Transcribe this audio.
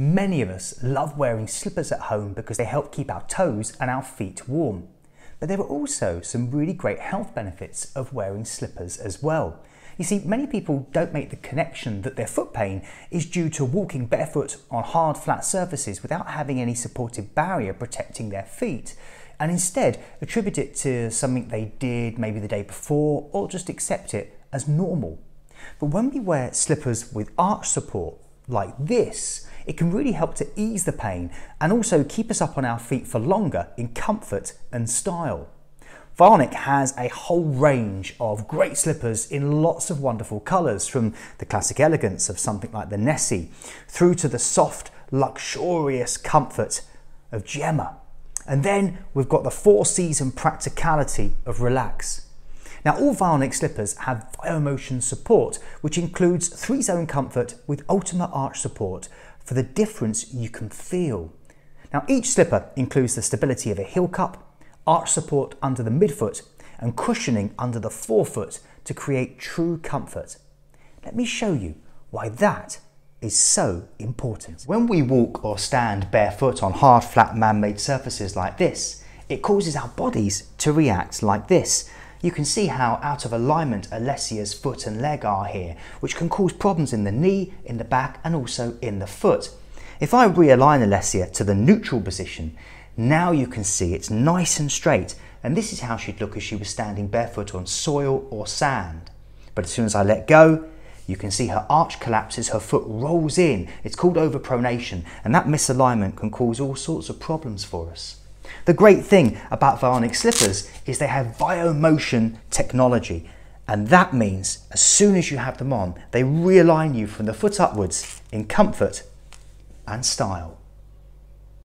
Many of us love wearing slippers at home because they help keep our toes and our feet warm. But there are also some really great health benefits of wearing slippers as well. You see, many people don't make the connection that their foot pain is due to walking barefoot on hard, flat surfaces without having any supportive barrier protecting their feet, and instead attribute it to something they did maybe the day before or just accept it as normal. But when we wear slippers with arch support, like this, it can really help to ease the pain and also keep us up on our feet for longer in comfort and style. Vionic has a whole range of great slippers in lots of wonderful colours, from the classic elegance of something like the Nessie through to the soft, luxurious comfort of Gemma. And then we've got the four season practicality of Relax. Now, all Vionic slippers have VioMotion support, which includes three zone comfort with ultimate arch support for the difference you can feel. Now, each slipper includes the stability of a heel cup, arch support under the midfoot, and cushioning under the forefoot to create true comfort. Let me show you why that is so important. When we walk or stand barefoot on hard, flat, man made surfaces like this, it causes our bodies to react like this you can see how out of alignment Alessia's foot and leg are here, which can cause problems in the knee, in the back and also in the foot. If I realign Alessia to the neutral position, now you can see it's nice and straight and this is how she'd look if she was standing barefoot on soil or sand. But as soon as I let go, you can see her arch collapses, her foot rolls in. It's called overpronation and that misalignment can cause all sorts of problems for us. The great thing about Vionic slippers is they have VioMotion technology. And that means as soon as you have them on, they realign you from the foot upwards in comfort and style.